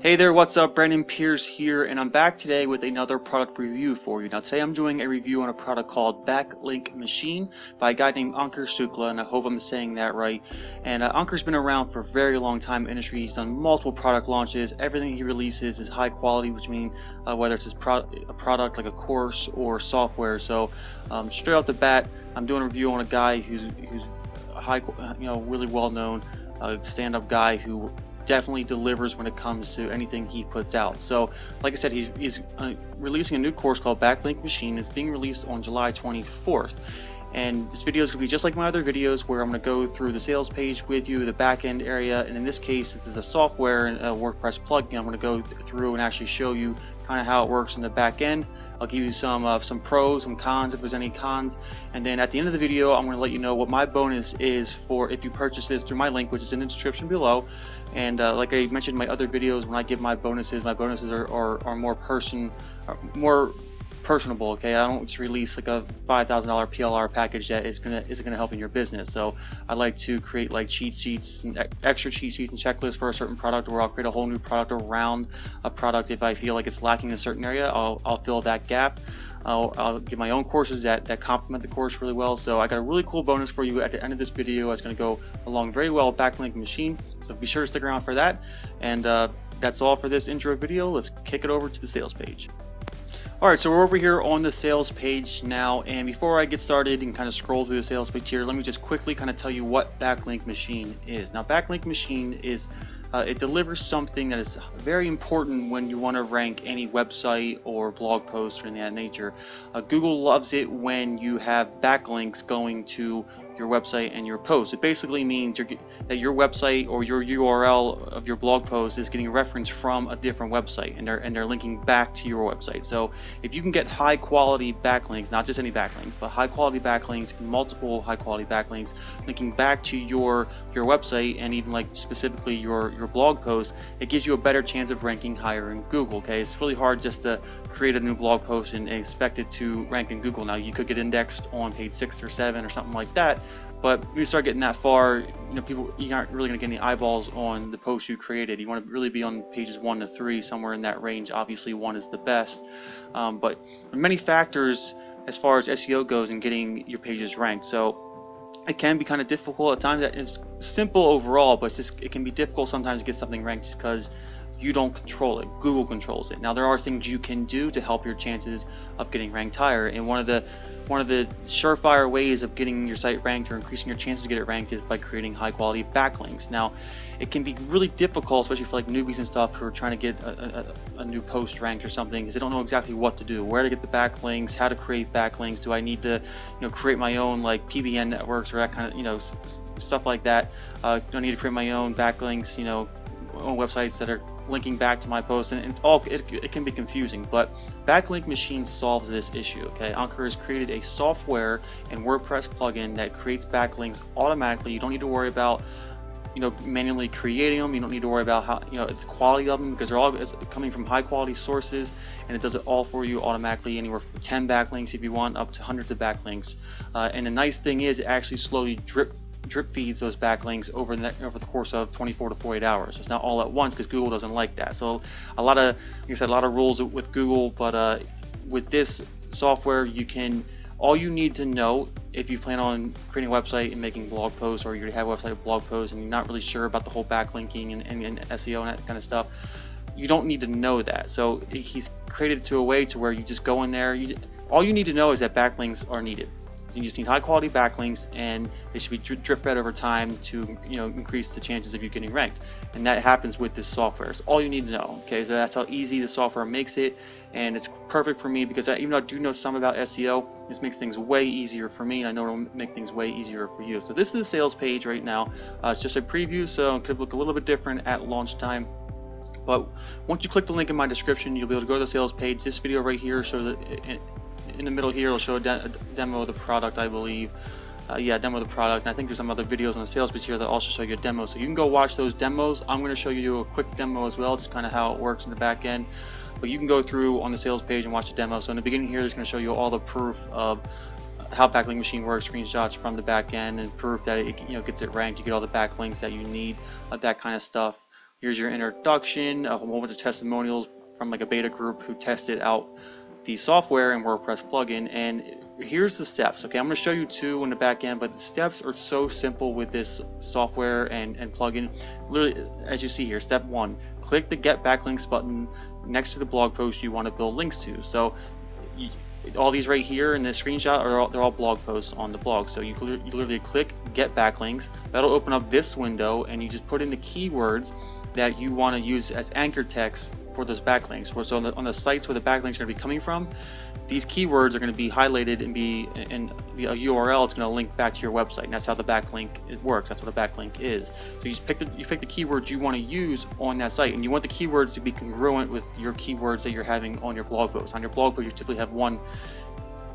Hey there, what's up? Branden Pierce here, and I'm back today with another product review for you. Now, today I'm doing a review on a product called Backlink Machine by a guy named Ankur Shukla, and I hope I'm saying that right. And uh, Ankur's been around for a very long time in the industry. He's done multiple product launches. Everything he releases is high quality, which means uh, whether it's his pro a product like a course or software. So, um, straight off the bat, I'm doing a review on a guy who's who's high, you know, really well known, uh, stand-up guy who definitely delivers when it comes to anything he puts out. So, like I said, he's, he's uh, releasing a new course called Backlink Machine. It's being released on July 24th. And this video is going to be just like my other videos where I'm going to go through the sales page with you, the back end area, and in this case, this is a software and a WordPress plugin. I'm going to go through and actually show you kind of how it works in the back end. I'll give you some uh, some pros, some cons if there's any cons, and then at the end of the video, I'm going to let you know what my bonus is for if you purchase this through my link, which is in the description below. And uh, like I mentioned in my other videos, when I give my bonuses, my bonuses are, are, are more person, are more personable. Okay, I don't just release like a five thousand dollar PLR package that is gonna is gonna help in your business. So I like to create like cheat sheets and extra cheat sheets and checklists for a certain product, or I'll create a whole new product around a product if I feel like it's lacking in a certain area. I'll I'll fill that gap. I'll, I'll give my own courses that, that complement the course really well. So I got a really cool bonus for you at the end of this video. It's going to go along very well Backlink Machine. So be sure to stick around for that. And uh, that's all for this intro video. Let's kick it over to the sales page. Alright, so we're over here on the sales page now, and before I get started and kind of scroll through the sales page here, let me just quickly kind of tell you what Backlink Machine is. Now, Backlink Machine is uh, it delivers something that is very important when you want to rank any website or blog post or anything of that nature. Uh, Google loves it when you have backlinks going to your website and your post. It basically means that your website or your URL of your blog post is getting a reference from a different website and they're, and they're linking back to your website. So if you can get high quality backlinks, not just any backlinks, but high quality backlinks and multiple high quality backlinks linking back to your your website and even like specifically your your blog post, it gives you a better chance of ranking higher in Google. Okay, it's really hard just to create a new blog post and expect it to rank in Google. Now you could get indexed on page six or seven or something like that, but when you start getting that far, you know, people you aren't really going to get any eyeballs on the post you created. You want to really be on pages one to three, somewhere in that range. Obviously, one is the best, um, but many factors as far as SEO goes and getting your pages ranked. So it can be kind of difficult at times. It's simple overall, but just, it can be difficult sometimes to get something ranked just because you don't control it. Google controls it. Now there are things you can do to help your chances of getting ranked higher, and one of the one of the surefire ways of getting your site ranked or increasing your chances to get it ranked is by creating high quality backlinks. Now, it can be really difficult, especially for like newbies and stuff who are trying to get a, a, a new post ranked or something, because they don't know exactly what to do, where to get the backlinks, how to create backlinks. Do I need to, you know, create my own like PBN networks or that kind of, you know, stuff like that? Uh, do I need to create my own backlinks, you know, websites that are linking back to my post and it's all it, it, can be confusing but backlink machine solves this issue okay? Ankur has created a software and wordpress plugin that creates backlinks automatically. You don't need to worry about you know manually creating them you don't need to worry about how you know the quality of them because they're all coming from high quality sources and it does it all for you automatically anywhere from 10 backlinks if you want up to hundreds of backlinks. Uh, and the nice thing is it actually slowly drip drip feeds those backlinks over the over the course of 24 to 48 hours. So it's not all at once because Google doesn't like that. So a lot of, like I said, a lot of rules with Google, but uh, with this software, you can all you need to know if you plan on creating a website and making blog posts, or you already have a website with blog posts and you're not really sure about the whole backlinking and, and, and SEO and that kind of stuff. You don't need to know that. So he's created to a way to where you just go in there. You, all you need to know is that backlinks are needed. You just need high quality backlinks and they should be drip fed over time to you know increase the chances of you getting ranked. And that happens with this software. It's all you need to know. Okay, so that's how easy the software makes it and it's perfect for me because I, even though I do know some about SEO, this makes things way easier for me and I know it'll make things way easier for you. So this is the sales page right now. Uh, it's just a preview so it could look a little bit different at launch time. But once you click the link in my description, you'll be able to go to the sales page. This video right here shows that in the middle here, it'll show a, de a demo of the product, I believe. Uh, yeah, demo of the product. And I think there's some other videos on the sales page here that also show you a demo. So you can go watch those demos. I'm going to show you a quick demo as well, just kind of how it works in the back end. But you can go through on the sales page and watch the demo. So in the beginning here, it's going to show you all the proof of how Backlink Machine works, screenshots from the back end, and proof that it you know gets it ranked. You get all the backlinks that you need, uh, that kind of stuff. here's your introduction, a whole bunch of testimonials from like a beta group who tested out the software and WordPress plugin and here's the steps okay? I'm going to show you two in the back end but the steps are so simple with this software and, and plugin. Literally as you see here step one click the get backlinks button next to the blog post you want to build links to. So all these right here in this screenshot are all, they're all blog posts on the blog. So you, you literally click get backlinks. That'll open up this window and you just put in the keywords that you want to use as anchor text for those backlinks. So on the, on the sites where the backlinks are going to be coming from, these keywords are going to be highlighted and be in a URL. It's going to link back to your website, and that's how the backlink works. That's what a backlink is. So you just pick the you pick the keywords you want to use on that site, and you want the keywords to be congruent with your keywords that you're having on your blog post. On your blog post, you typically have one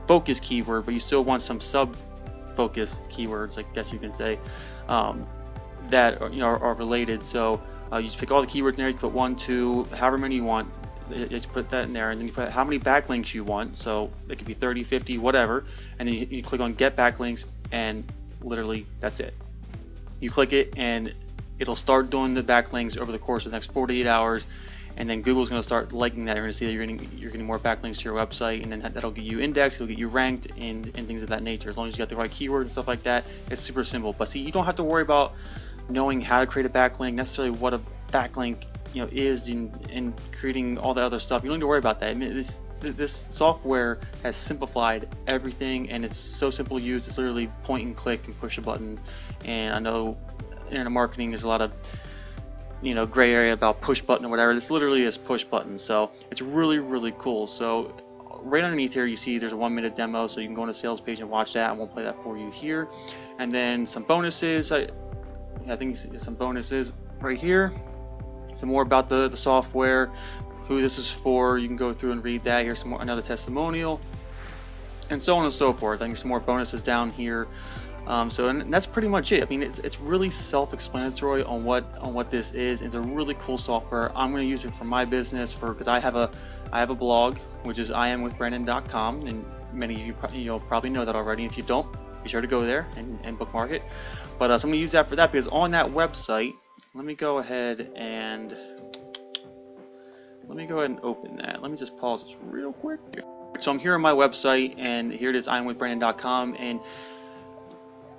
focus keyword, but you still want some sub focus keywords, I guess you can say, um, that are, you know are, are related. So uh, you just pick all the keywords in there, you put one, two, however many you want. You just put that in there, and then you put how many backlinks you want. So it could be 30, 50, whatever. And then you, you click on Get Backlinks, and literally that's it. You click it, and it'll start doing the backlinks over the course of the next 48 hours and then Google's going to start liking that. You're going to see that you're getting you're getting more backlinks to your website, and then that'll get you indexed, it'll get you ranked, and and things of that nature. As long as you got the right keywords and stuff like that, it's super simple. But see, you don't have to worry about knowing how to create a backlink, necessarily what a backlink you know is, and, creating all the other stuff. You don't need to worry about that. I mean, this this software has simplified everything, and it's so simple to use. It's literally point and click and push a button. And I know internet marketing there's a lot of you know gray area about push button or whatever. This literally is push button, so it's really really cool. So right underneath here you see there's a one minute demo so you can go on a sales page and watch that and we'll play that for you here and then some bonuses I, I think some bonuses right here. Some more about the, the software, who this is for. You can go through and read that. Here's some more, another testimonial, and so on and so forth. I think some more bonuses down here. Um, so and that's pretty much it. I mean, it's, it's really self-explanatory on what on what this is. It's a really cool software. I'm going to use it for my business for because I have a I have a blog which is imwithbranden.com, and many of you you know probably know that already. If you don't, be sure to go there and, and bookmark it. But uh, so I'm going to use that for that because on that website, let me go ahead and let me go ahead and open that. Let me just pause this real quick. So I'm here on my website, and here it is, imwithbranden.com, and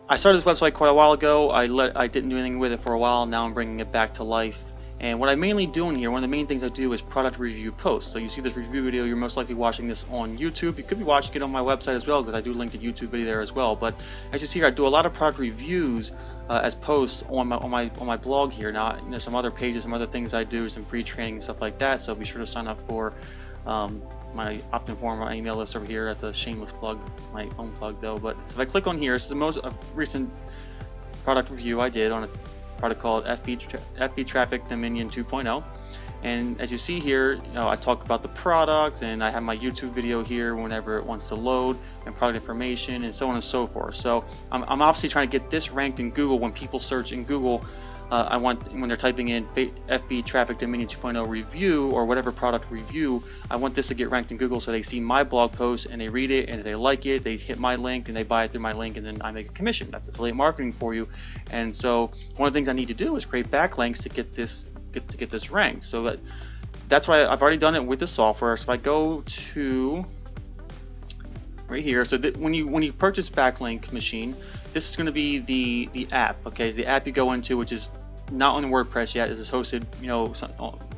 I started this website quite a while ago. I let I didn't do anything with it for a while. Now I'm bringing it back to life. And what I'm mainly doing here, one of the main things I do is product review posts. So you see this review video, you're most likely watching this on YouTube. You could be watching it on my website as well because I do link to YouTube video there as well. But as you see here, I do a lot of product reviews uh, as posts on my on my on my blog here. Now, you know, some other pages, some other things I do, some free training and stuff like that. So be sure to sign up for um, my Optinform my email list over here. That's a shameless plug, my own plug though. But so if I click on here, this is the most uh, recent product review I did on a product called FB, FB Traffic Dominion 2.0. And as you see here, you know, I talk about the product and I have my YouTube video here whenever it wants to load and product information and so on and so forth. So I'm, I'm obviously trying to get this ranked in Google when people search in Google uh, I want when they're typing in FB Traffic Dominion 2.0 review or whatever product review, I want this to get ranked in Google so they see my blog post and they read it and if they like it, they hit my link and they buy it through my link and then I make a commission. That's affiliate marketing for you. And so one of the things I need to do is create backlinks to get this get to get this ranked. So that that's why I've already done it with the software. So if I go to right here, so that when you when you purchase Backlink Machine, this is going to be the the app okay the app you go into which is not on WordPress yet. This is hosted you know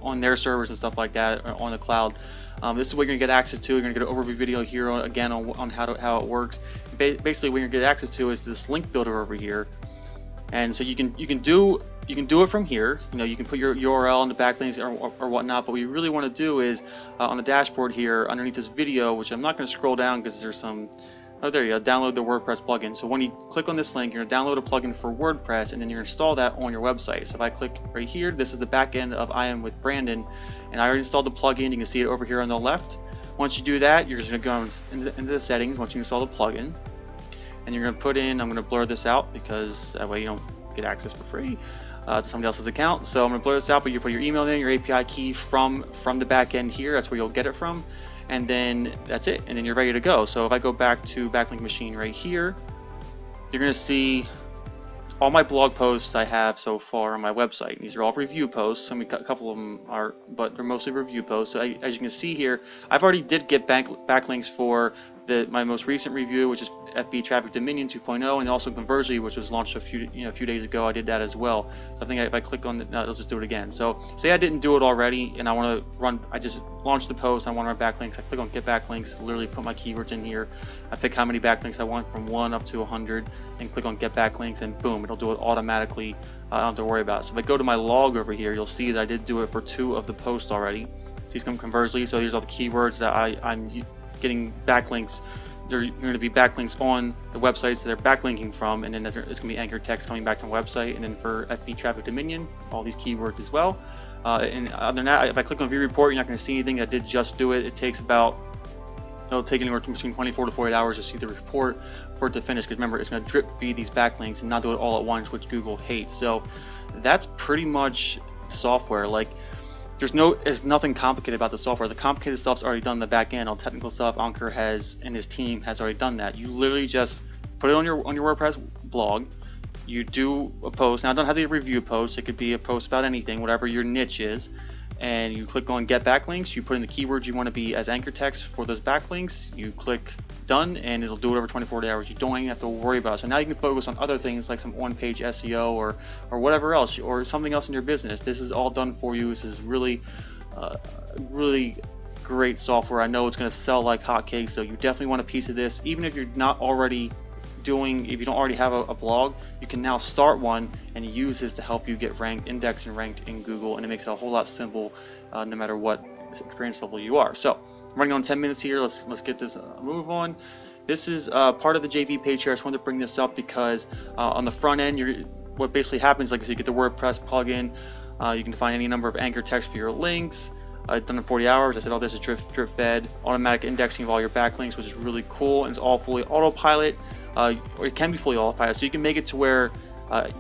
on their servers and stuff like that on the cloud. Um, this is what you're gonna get access to. You're gonna get an overview video here on, again on, on how to, how it works. Ba basically what you're gonna get access to is this link builder over here. And so you can you can do you can do it from here. You know you can put your URL in the backlinks or, or, or whatnot but what you really want to do is uh, on the dashboard here underneath this video which I'm not to scroll down because there's some Oh, there you go. Download the WordPress plugin. So when you click on this link, you're to download a plugin for WordPress, and then you're to install that on your website. So if I click right here, this is the back end of I Am with Branden, and I already installed the plugin. You can see it over here on the left. Once you do that, you're just to go into, the settings once you install the plugin, and you're to put in, I'm to blur this out because that way you don't get access for free. Uh, to somebody else's account. So I'm to blur this out, but you put your email in, your API key from from the back end here. That's where you'll get it from and then that's it and then you're ready to go. So if I go back to backlink machine right here you're gonna see all my blog posts I have so far on my website. These are all review posts. I mean, a couple of them are, but they're mostly review posts. So I, as you can see here, I've already did get back, backlinks for the, my most recent review, which is FB Traffic Dominion 2.0, and also Conversely, which was launched a few you know a few days ago. I did that as well. So I think if I click on it, no, it'll just do it again. So say I didn't do it already, and I want to run, I just launched the post. I want to run backlinks. I click on Get Backlinks. Literally put my keywords in here. I pick how many backlinks I want from one up to 100, and click on Get Backlinks, and boom, it'll do it automatically. I don't have to worry about. It. So if I go to my log over here, you'll see that I did do it for two of the posts already. See, come Conversely. So here's all the keywords that I, I'm getting backlinks there are going to be backlinks on the websites that they're backlinking from, and then there's going to be anchor text coming back to the website, and then for FB Traffic Dominion, all these keywords as well. Uh, and other than that, if I click on View Report, you're not going to see anything. I did just do it. It takes about it'll take anywhere between 24 to 48 hours to see the report for it to finish because remember it's going to drip feed these backlinks and not do it all at once which Google hates so that's pretty much software like there's no there's nothing complicated about the software. The complicated stuff's already done in the back end. All technical stuff, Ankur has and his team has already done that. You literally just put it on your on your WordPress blog. You do a post. Now, I don't have the review post. It could be a post about anything, whatever your niche is and you click on get backlinks. You put in the keywords you want to be as anchor text for those backlinks. You click done and it'll do it over 24 hours you don't even have to worry about. It so now you can focus on other things like some on-page SEO or or whatever else or something else in your business. This is all done for you. This is really uh, really great software. I know it's going to sell like hotcakes so you definitely want a piece of this. Even if you're not already doing, if you don't already have a, a, blog, you can now start one and use this to help you get ranked, indexed, and ranked in Google, and it makes it a whole lot simple uh, no matter what experience level you are. So, I'm running on 10 minutes here. Let's let's get this uh, move on. This is uh, part of the JV page here. I just wanted to bring this up because uh, on the front end, you're, what basically happens, like said, you get the WordPress plugin. Uh, you can find any number of anchor text for your links. Uh, done in 40 hours. I said, oh, this is drip, drip fed, automatic indexing of all your backlinks, which is really cool, and it's all fully autopilot uh, or it can be fully autopilot. So you can make it to where uh,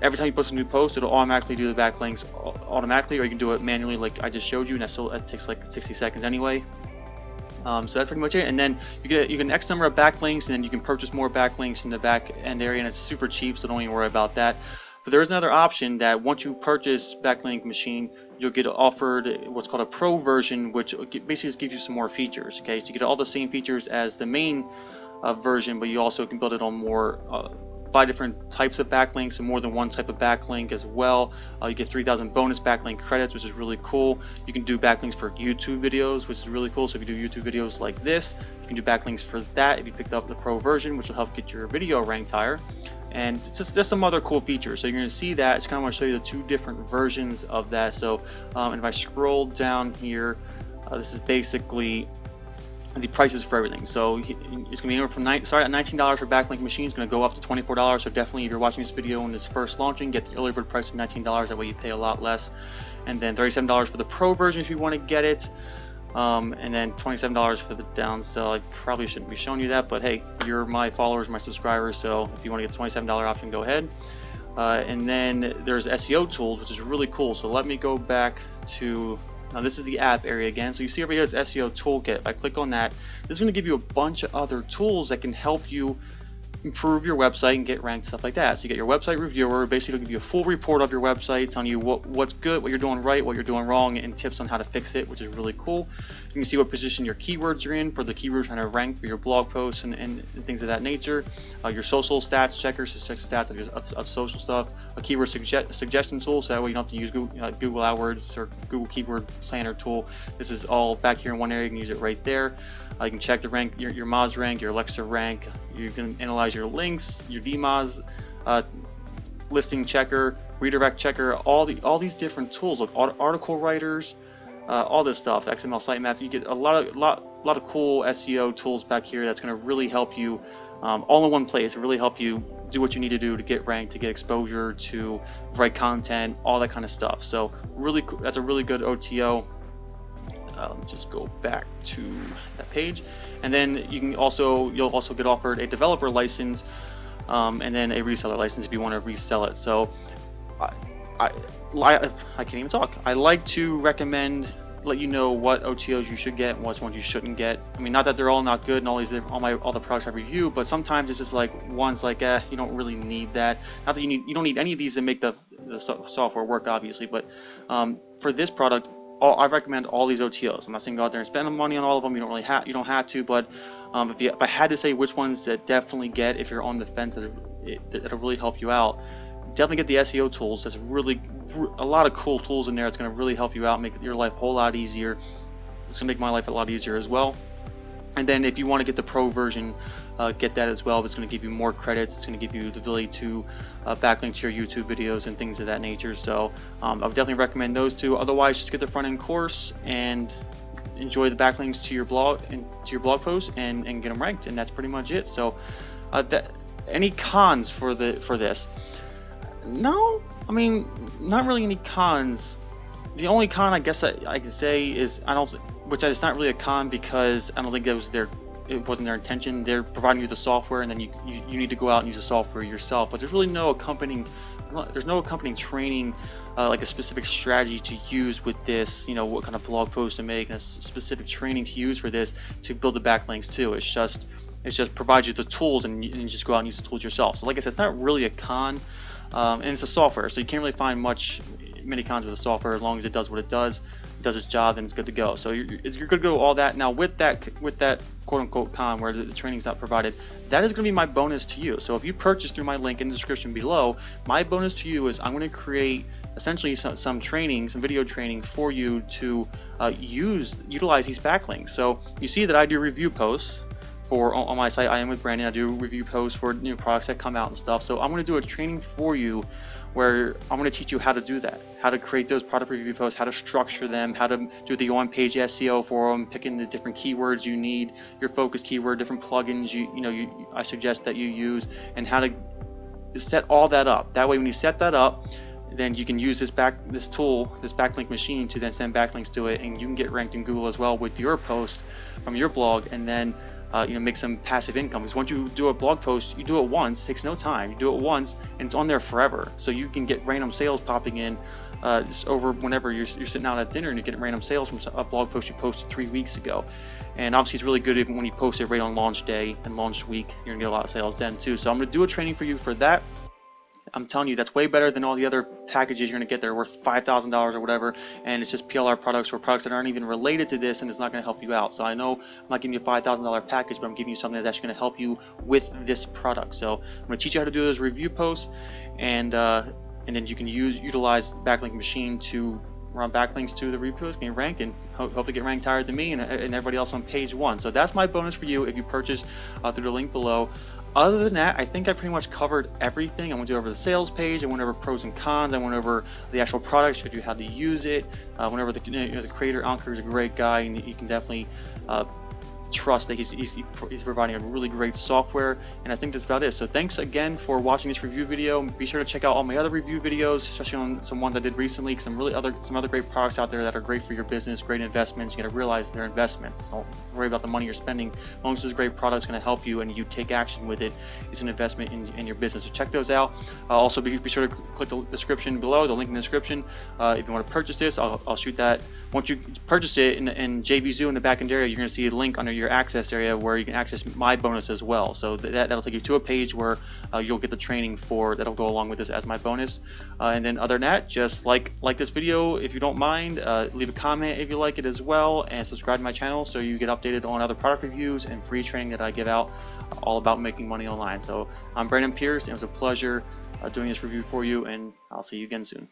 every time you post a new post, it'll automatically do the backlinks automatically, or you can do it manually, like I just showed you, and that still that takes like 60 seconds anyway. Um, so that's pretty much it. And then you get you get an X number of backlinks, and then you can purchase more backlinks in the back end area, and it's super cheap, so don't even worry about that. But there is another option that once you purchase Backlink Machine, you'll get offered what's called a Pro version, which basically gives you some more features. Okay, so you get all the same features as the main uh, version, but you also can build it on more uh, five different types of backlinks and more than one type of backlink as well. Uh, you get 3,000 bonus backlink credits, which is really cool. You can do backlinks for YouTube videos, which is really cool. So if you do YouTube videos like this, you can do backlinks for that if you picked up the pro version, which will help get your video ranked higher. And just, just some other cool features. So you're going to see that. It's kind of want to show you the two different versions of that. So um, if I scroll down here, uh, this is basically the prices for everything. So it's going to be anywhere from nine, at $19 for backlink machines, going to go up to $24. So definitely, if you're watching this video when it's first launching, get the early bird price of $19. That way, you pay a lot less. And then $37 for the pro version if you want to get it. Um, and then $27 for the downsell. I probably shouldn't be showing you that, but hey, you're my followers, my subscribers, so if you want to get $27 option, go ahead. Uh, and then there's SEO tools, which is really cool. So let me go back to now this is the app area again. So you see over here is SEO Toolkit. If I click on that, this is going to give you a bunch of other tools that can help you improve your website and get ranked, stuff like that. So you get your website reviewer, basically give you a full report of your website, telling you what, what's good, what you're doing right, what you're doing wrong, and tips on how to fix it, which is really cool. You can see what position your keywords are in for the keywords trying to rank for your blog posts and, and things of that nature. Uh, your social stats checkers check stats of, of, of, social stuff. A keyword suge suggestion tool, so that way you don't have to use Google, uh, Google AdWords or Google Keyword Planner tool. This is all back here in one area. You can use it right there. Uh, you can check the rank, your, your Moz rank, your Alexa rank. You can analyze your links, your DMOZ uh, listing checker, redirect checker, all the all these different tools. Look, article writers, uh, all this stuff, XML sitemap. You get a lot of lot lot of cool SEO tools back here. That's going to really help you um, all in one place. Really help you do what you need to do to get ranked, to get exposure, to write content, all that kind of stuff. So really, that's a really good OTO um, just go back to that page and then you can also you'll also get offered a developer license um, and then a reseller license if you want to resell it so I, I, I, can't even talk I like to recommend let you know what OTOs you should get and what ones you shouldn't get. I mean, not that they're all not good and all these all my all the products I review, but sometimes it's just like ones like eh, you don't really need that. Not that you need you don't need any of these to make the the software work, obviously, but um, for this product, all, I recommend all these OTOs. I'm not saying go out there and spend the money on all of them. You don't really have you don't have to, but um, if, you, if I had to say which ones that definitely get if you're on the fence that that'll really help you out, definitely get the SEO tools. There's really a lot of cool tools in there. It's going to really help you out, make your life a whole lot easier. It's going to make my life a lot easier as well. And then if you want to get the pro version, uh, get that as well. It's going to give you more credits. It's going to give you the ability to uh, backlink to your YouTube videos and things of that nature. So um, I would definitely recommend those two. Otherwise, just get the front end course and enjoy the backlinks to your blog and to your blog post and, and get them ranked. And that's pretty much it. So uh, that any cons for the for this? No, I mean not really any cons. The only con I guess I, I could say is I don't, which is not really a con because I don't think that was their it wasn't their intention. They're providing you the software, and then you, you, you need to go out and use the software yourself. But there's really no accompanying there's no accompanying training, uh, like a specific strategy to use with this. You know what kind of blog post to make, and a specific training to use for this to build the backlinks too. It's just it just provides you the tools, and you, and you just go out and use the tools yourself. So like I said, it's not really a con, um, and it's a software, so you can't really find much many cons with the software as long as it does what it does does its job, then it's good to go. So you're, you're good to go all that. Now with that with that quote unquote con where the, training's not provided, that is going to be my bonus to you. So if you purchase through my link in the description below, my bonus to you is I'm going to create essentially some, some training, some video training for you to uh, use utilize these backlinks. So you see that I do review posts for on my site. I am with Branden. I do review posts for new products that come out and stuff. So I'm going to do a training for you where I'm going to teach you how to do that, how to create those product review posts, how to structure them, how to do the on-page SEO for them, picking the different keywords you need, your focus keyword, different plugins you you know you, I suggest that you use, and how to set all that up. That way, when you set that up, then you can use this back this tool, this backlink machine, to then send backlinks to it, and you can get ranked in Google as well with your post from your blog, and then uh, you know, make some passive income. Because once you do a blog post, you do it once, takes no time. You do it once, and it's on there forever. So you can get random sales popping in uh, over whenever you're, you're sitting out at dinner and you're getting random sales from a blog post you posted three weeks ago. And obviously, it's really good even when you post it right on launch day and launch week. You're gonna get a lot of sales then too. So I'm gonna do a training for you for that. I'm telling you, that's way better than all the other packages you're going to get. They're worth $5,000 or whatever, and it's just PLR products or products that aren't even related to this, and it's not going to help you out. So I know I'm not giving you a $5,000 package, but I'm giving you something that's actually going to help you with this product. So I'm going to teach you how to do those review posts, and uh, and then you can use utilize the backlink machine to run backlinks to the repos, get ranked, and ho hopefully get ranked higher than me and, and, everybody else on page one. So that's my bonus for you if you purchase uh, through the link below. Other than that, I think I pretty much covered everything. I went over the sales page, I went over pros and cons, I went over the actual product, showed you how to use it. Uh, whenever the, you know, the creator, Ankur, is a great guy, and you can definitely uh, trust that he's, he's, he's, providing a really great software and I think that's about it. So thanks again for watching this review video. Be sure to check out all my other review videos, especially on some ones I did recently, some really other some other great products out there that are great for your business, great investments. You gotta realize they're investments. Don't worry about the money you're spending. As long as this great product is gonna help you and you take action with it, it's an investment in, in your business. So check those out. Uh, also be, be, sure to click the description below, the link in the description. Uh, if you want to purchase this, I'll, I'll shoot that. Once you purchase it in, in JVZoo in the back end area, you're gonna see a link under your access area where you can access my bonus as well. So that, that'll take you to a page where uh, you'll get the training for that'll go along with this as my bonus. Uh, and then other than that, just like like this video if you don't mind, uh, leave a comment if you like it as well, and subscribe to my channel so you get updated on other product reviews and free training that I give out all about making money online. So I'm Branden Pierce, and it was a pleasure uh, doing this review for you, and I'll see you again soon.